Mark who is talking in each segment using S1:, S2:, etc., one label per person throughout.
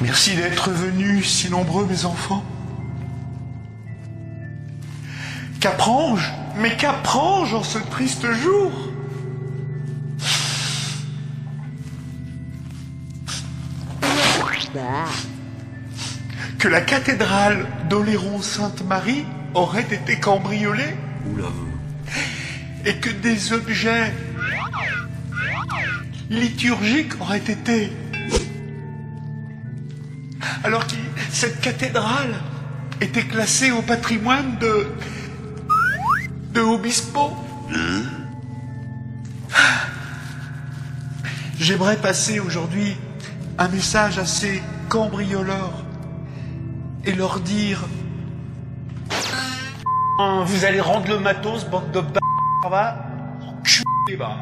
S1: Merci d'être venus si nombreux, mes enfants. Qu'apprends-je? Mais qu'apprends-je en ce triste jour? Que la cathédrale d'Oléron-Sainte-Marie aurait été cambriolée
S2: Oula.
S1: et que des objets liturgiques auraient été. Alors que cette cathédrale était classée au patrimoine de. de Obispo. J'aimerais passer aujourd'hui un message à ces cambrioleurs et leur dire Vous allez rendre le matos, bande de b****, va Enculé, va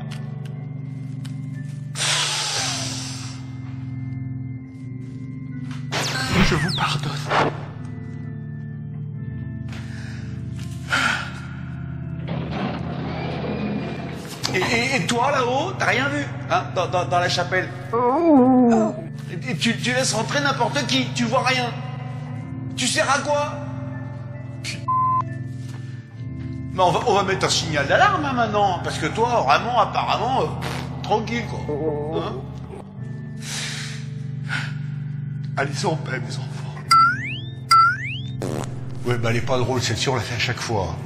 S1: Je vous pardonne. Et, et- et toi là-haut, t'as rien vu hein, dans, dans- dans la chapelle Et tu, tu laisses rentrer n'importe qui, tu vois rien. Tu sers à quoi Mais on va, on va mettre un signal d'alarme hein, maintenant, parce que toi, vraiment, apparemment, euh, tranquille quoi. Hein Allez en paix, mes enfants. Ouais, bah elle est pas drôle, celle-ci, on la fait à chaque fois.